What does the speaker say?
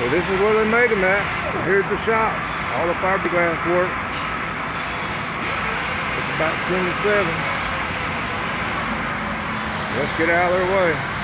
So this is where they made them at. Here's the shop. All the fiberglass work. It's about 10 to 7. Let's get out of their way.